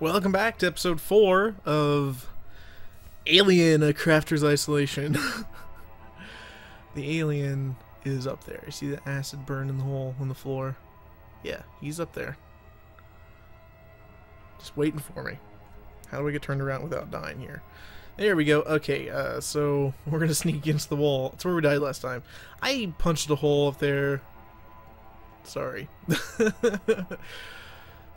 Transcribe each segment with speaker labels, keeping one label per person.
Speaker 1: Welcome back to episode 4 of Alien A Crafter's Isolation. the alien is up there. You see the acid burn in the hole on the floor? Yeah, he's up there. Just waiting for me. How do we get turned around without dying here? There we go. Okay, uh, so we're gonna sneak against the wall. That's where we died last time. I punched a hole up there. Sorry.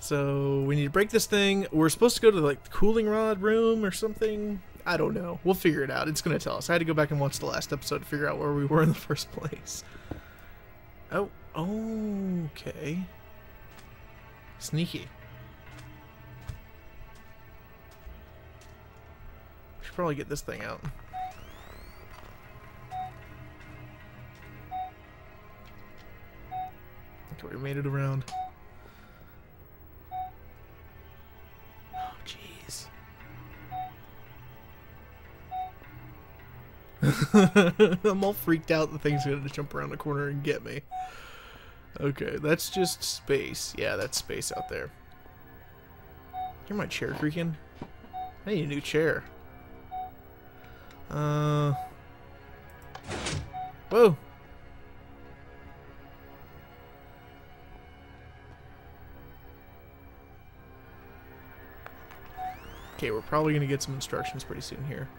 Speaker 1: so we need to break this thing. We're supposed to go to like the cooling rod room or something. I don't know. We'll figure it out. It's gonna tell us. I had to go back and watch the last episode to figure out where we were in the first place. Oh, okay. Sneaky. We should probably get this thing out. Okay, we made it around. I'm all freaked out the thing's gonna jump around the corner and get me. Okay, that's just space. Yeah, that's space out there. Hear my chair creaking? I need a new chair. Uh. Whoa. Okay, we're probably gonna get some instructions pretty soon here.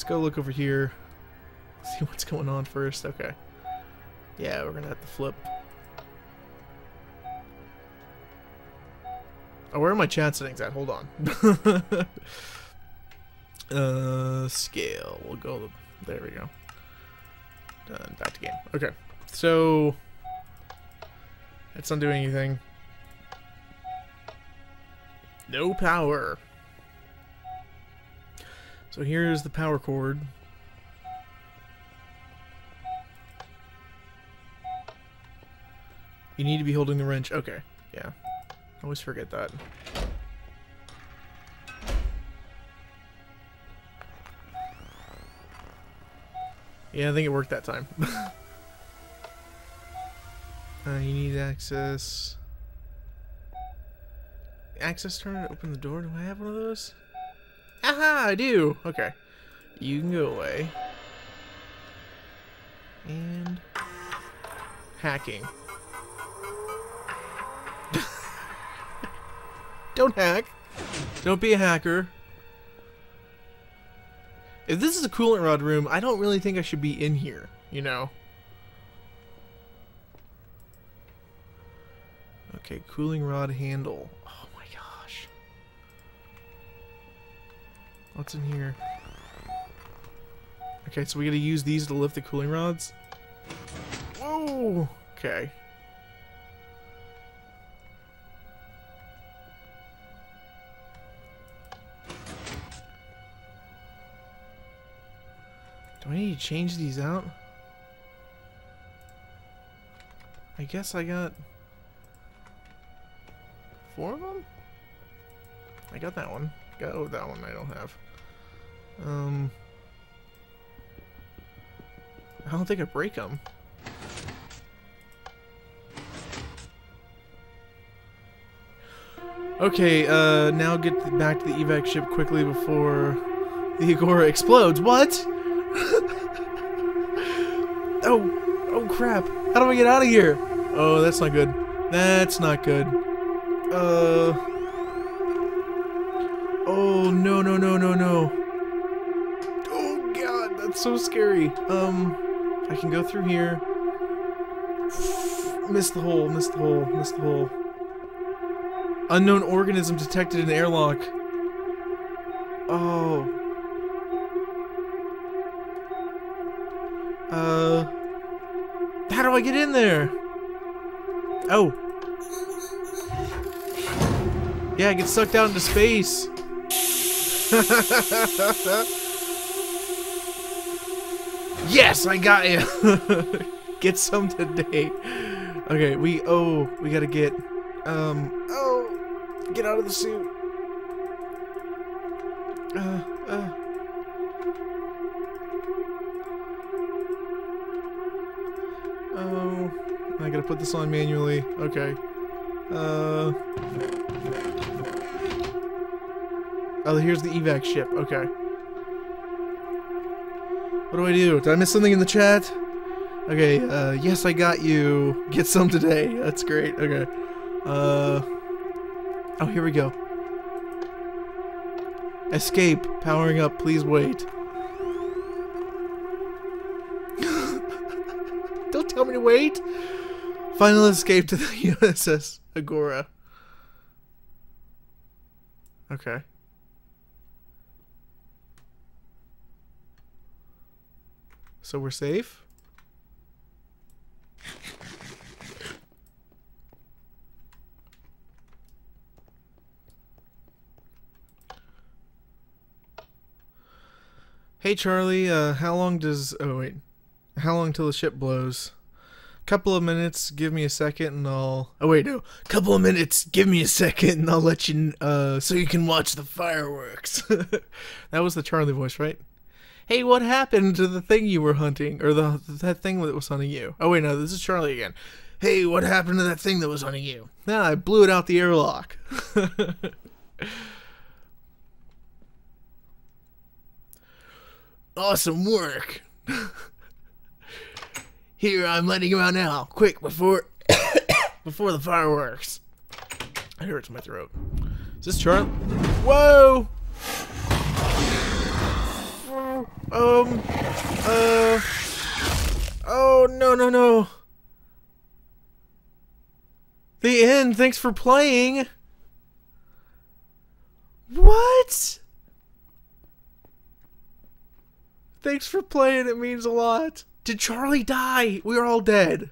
Speaker 1: Let's go look over here. See what's going on first. Okay. Yeah, we're gonna have to flip. Oh, where are my chat settings at? Hold on. uh, scale. We'll go. There we go. Done. Back to game. Okay. So, it's not doing anything. No power. So here's the power cord. You need to be holding the wrench. Okay. Yeah. Always forget that. Yeah, I think it worked that time. uh, you need access. Access turn to open the door. Do I have one of those? Aha, I do. Okay. You can go away. And hacking. Don't hack. Don't be a hacker. If this is a coolant rod room, I don't really think I should be in here, you know? Okay, cooling rod handle. What's in here? Okay, so we gotta use these to lift the cooling rods? Whoa! Okay. Do I need to change these out? I guess I got four of them? I got that one. Got oh, that one I don't have. Um, I don't think I break them. Okay, uh, now get back to the evac ship quickly before the Agora explodes. What? oh, oh crap. How do I get out of here? Oh, that's not good. That's not good. Uh. Oh, no, no, no, no, no. So scary. Um, I can go through here. Miss the hole, miss the hole, miss the hole. Unknown organism detected in airlock. Oh. Uh. How do I get in there? Oh. Yeah, I get sucked out into space. yes, I got you. get some today. Okay, we oh, we gotta get um oh, get out of the suit. Uh, uh. Oh, I gotta put this on manually. Okay. Uh. Oh, here's the evac ship. Okay. What do I do? Did I miss something in the chat? Okay, uh, yes, I got you. Get some today. That's great. Okay. Uh. Oh, here we go. Escape. Powering up. Please wait. Don't tell me to wait. Final escape to the USS Agora. Okay. So we're safe? Hey Charlie, uh, how long does... Oh wait. How long till the ship blows? Couple of minutes, give me a second and I'll... Oh wait, no. Couple of minutes, give me a second and I'll let you... Uh, so you can watch the fireworks. that was the Charlie voice, right? Hey, what happened to the thing you were hunting? Or the that thing that was hunting you? Oh wait, no, this is Charlie again. Hey, what happened to that thing that was hunting you? Nah, I blew it out the airlock. awesome work. Here, I'm letting you out now. Quick, before before the fireworks. It hurts my throat. Is this Charlie? Whoa! Um, uh, oh, no, no, no. The end, thanks for playing. What? Thanks for playing, it means a lot. Did Charlie die? We're all dead.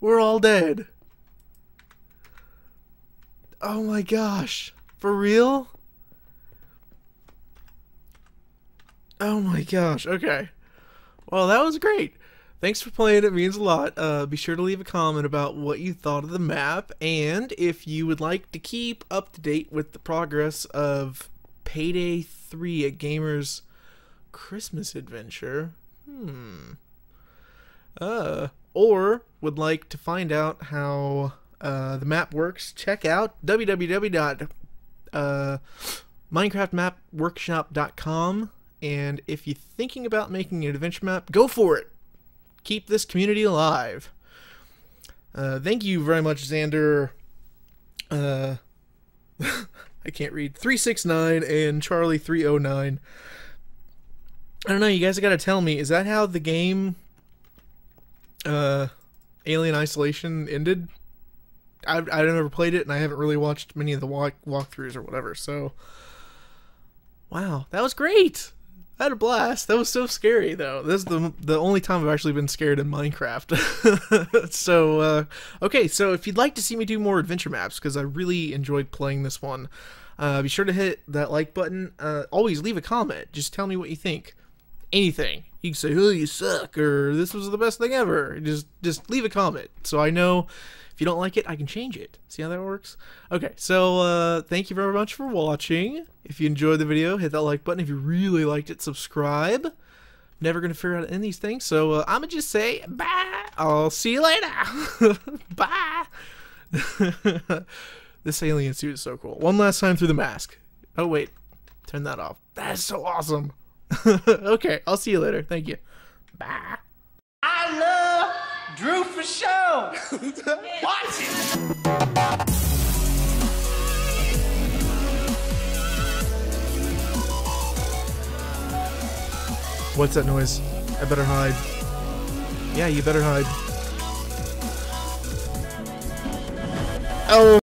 Speaker 1: We're all dead. Oh my gosh. For real? Oh my gosh. Okay. Well, that was great. Thanks for playing. It means a lot. Uh, be sure to leave a comment about what you thought of the map, and if you would like to keep up to date with the progress of Payday 3 at Gamers Christmas Adventure, hmm, uh, or would like to find out how uh, the map works, check out www.minecraftmapworkshop.com. And if you're thinking about making an adventure map, go for it. Keep this community alive. Uh, thank you very much, Xander. Uh, I can't read. 369 and Charlie 309. I don't know, you guys got to tell me, is that how the game uh Alien Isolation ended? I've I've never played it and I haven't really watched many of the walk walkthroughs or whatever. So wow, that was great. Had a blast. That was so scary though. This is the the only time I've actually been scared in Minecraft. so uh, okay, so if you'd like to see me do more adventure maps, because I really enjoyed playing this one, uh, be sure to hit that like button. Uh, always leave a comment. Just tell me what you think. Anything. You can say, "Oh, you suck," or "This was the best thing ever." Just just leave a comment so I know if you don't like it, I can change it. See how that works? Okay, so uh, thank you very much for watching. If you enjoyed the video, hit that like button. If you really liked it, subscribe. Never to figure out any of these things, so uh, I'm going to just say bye. I'll see you later. bye. this alien suit is so cool. One last time through the mask. Oh, wait. Turn that off. That is so awesome. okay, I'll see you later. Thank you. Bye.
Speaker 2: I love DrewForShow. Watch it.
Speaker 1: What's that noise? I better hide. Yeah, you better hide. Oh.